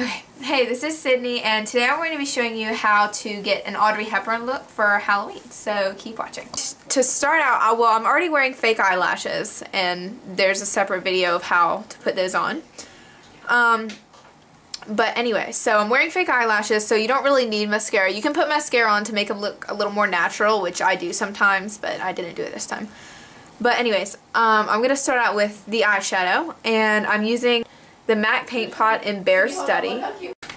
Okay, hey, this is Sydney, and today I'm going to be showing you how to get an Audrey Hepburn look for Halloween, so keep watching. To start out, I, well, I'm already wearing fake eyelashes, and there's a separate video of how to put those on. Um, but anyway, so I'm wearing fake eyelashes, so you don't really need mascara. You can put mascara on to make them look a little more natural, which I do sometimes, but I didn't do it this time. But anyways, um, I'm going to start out with the eyeshadow, and I'm using the MAC Paint Pot in Bare Study.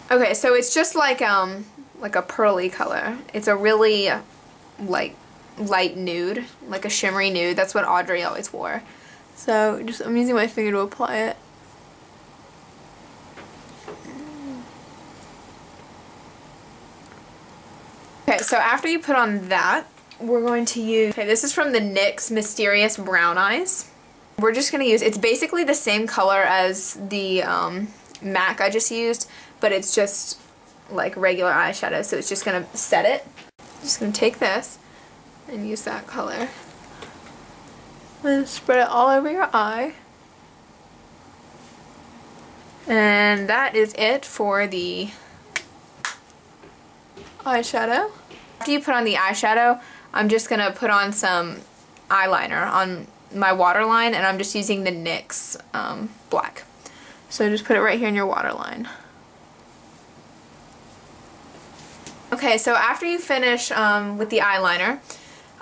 Okay, so it's just like um like a pearly color. It's a really like light nude, like a shimmery nude. That's what Audrey always wore. So just I'm using my finger to apply it. Okay, so after you put on that, we're going to use, okay, this is from the NYX Mysterious Brown Eyes. We're just going to use, it's basically the same color as the um, MAC I just used, but it's just like regular eyeshadow, so it's just going to set it. Just going to take this and use that color. And spread it all over your eye. And that is it for the eyeshadow. After you put on the eyeshadow, I'm just going to put on some eyeliner on my waterline and I'm just using the NYX um, black. So just put it right here in your waterline. Okay, so after you finish um, with the eyeliner,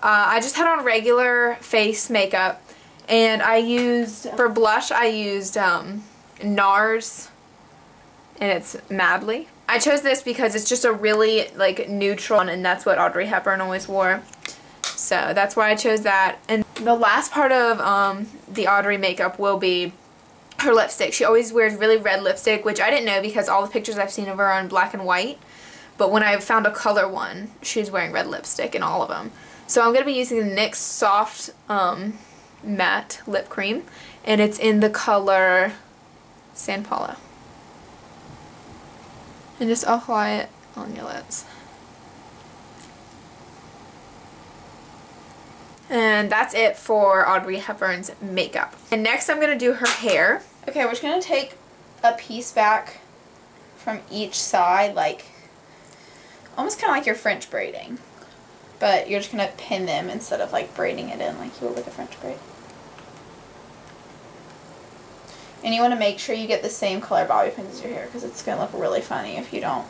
uh, I just had on regular face makeup and I used, for blush, I used um, NARS and it's Madly. I chose this because it's just a really like neutral and that's what Audrey Hepburn always wore. So that's why I chose that. And the last part of um, the Audrey makeup will be her lipstick. She always wears really red lipstick, which I didn't know because all the pictures I've seen of her are in black and white. But when I found a color one, she's wearing red lipstick in all of them. So I'm going to be using the NYX Soft um, Matte Lip Cream. And it's in the color San Paulo. And just apply it on your lips. And that's it for Audrey Hepburn's makeup. And next I'm going to do her hair. Okay, we're just going to take a piece back from each side, like almost kind of like you're French braiding. But you're just going to pin them instead of like braiding it in like you would with a French braid. And you want to make sure you get the same color bobby pins as your hair because it's going to look really funny if you don't.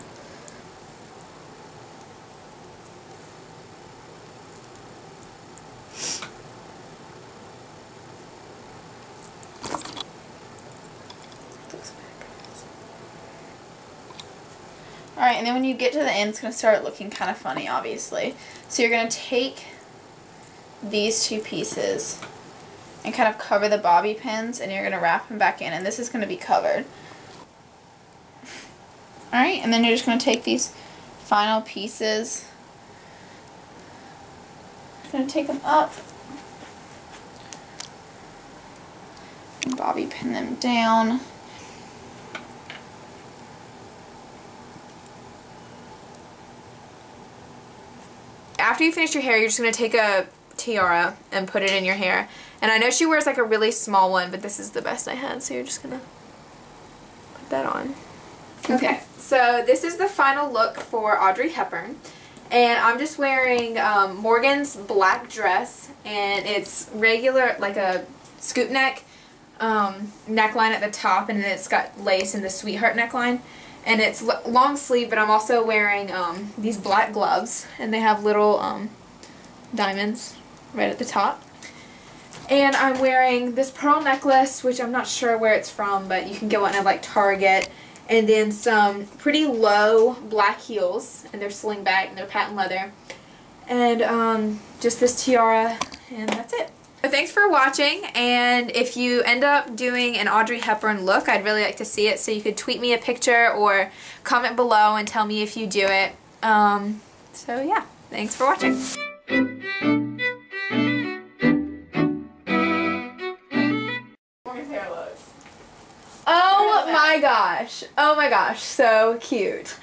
Alright, and then when you get to the end, it's going to start looking kind of funny, obviously. So you're going to take these two pieces and kind of cover the bobby pins, and you're going to wrap them back in, and this is going to be covered. Alright, and then you're just going to take these final pieces, going to take them up, and bobby pin them down. After you finish your hair, you're just going to take a tiara and put it in your hair. And I know she wears like a really small one, but this is the best I had, so you're just going to put that on. Okay, so this is the final look for Audrey Hepburn. And I'm just wearing um, Morgan's black dress, and it's regular, like a scoop neck um, neckline at the top, and then it's got lace in the sweetheart neckline and it's long sleeve but I'm also wearing um, these black gloves and they have little um, diamonds right at the top and I'm wearing this pearl necklace which I'm not sure where it's from but you can get one at like Target and then some pretty low black heels and they're sling back and they're patent leather and um, just this tiara and that's it. Thanks for watching, and if you end up doing an Audrey Hepburn look, I'd really like to see it, so you could tweet me a picture or comment below and tell me if you do it. Um, so yeah, thanks for watching. Oh my gosh. Oh my gosh. So cute.